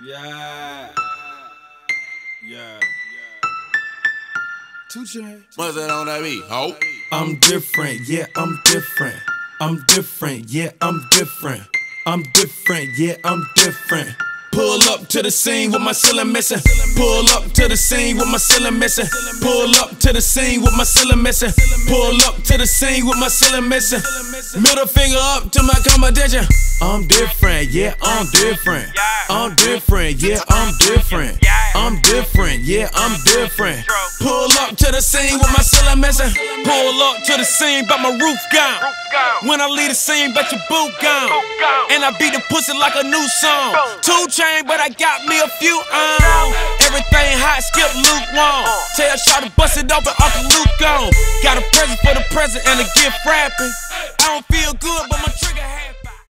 Yeah. Yeah. yeah. 2 Chainz. What's that on that beat? Ho. I'm different, yeah, I'm different. I'm different, yeah, I'm different. I'm different, yeah, I'm different. Pull up to the scene with my ceiling missing. Pull up to the scene with my ceiling missing. Pull up to the scene with my ceiling missing. Pull up to the scene with my ceiling missing. Middle finger up to my competition. I'm different, yeah, I'm different. I'm different, yeah, I'm different. I'm different, yeah, I'm different. Pull up to the scene with my ceiling missing. Pull up to the scene, but my roof gone. When I leave the scene, bet your boot gone. And I beat the pussy like a new song. Chain, but I got me a few on. Everything hot, skip lukewarm. Tell Shaw to bust it open, Uncle Luke on. Got a present for the present and a gift wrapping. I don't feel good, but my trigger happy.